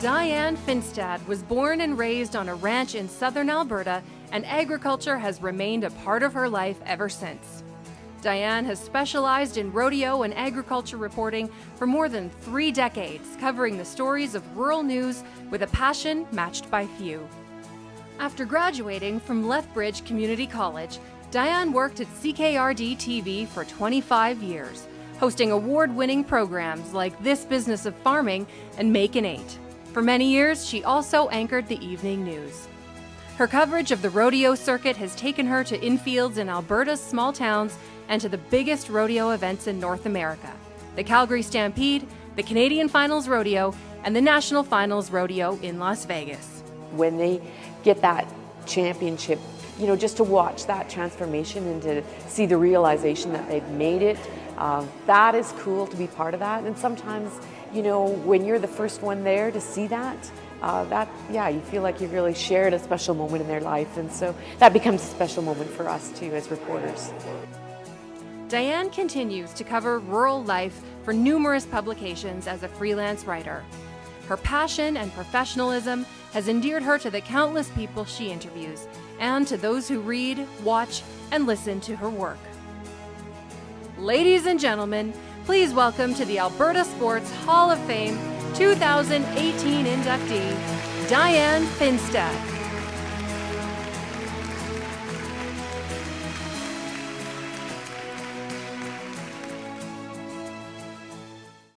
Dianne Finstad was born and raised on a ranch in southern Alberta, and agriculture has remained a part of her life ever since. Dianne has specialized in rodeo and agriculture reporting for more than three decades, covering the stories of rural news with a passion matched by few. After graduating from Lethbridge Community College, Dianne worked at CKRD TV for 25 years, hosting award winning programs like This Business of Farming and Makin' Eight. For many years, she also anchored the evening news. Her coverage of the rodeo circuit has taken her to infields in Alberta's small towns and to the biggest rodeo events in North America the Calgary Stampede, the Canadian Finals Rodeo, and the National Finals Rodeo in Las Vegas. When they get that championship, you know, just to watch that transformation and to see the realization that they've made it, uh, that is cool to be part of that. And sometimes you know, when you're the first one there to see that, uh, that, yeah, you feel like you've really shared a special moment in their life. And so that becomes a special moment for us too as reporters. Dianne continues to cover rural life for numerous publications as a freelance writer. Her passion and professionalism has endeared her to the countless people she interviews and to those who read, watch, and listen to her work. Ladies and gentlemen, Please welcome to the Alberta Sports Hall of Fame 2018 inductee, Dianne Finstad.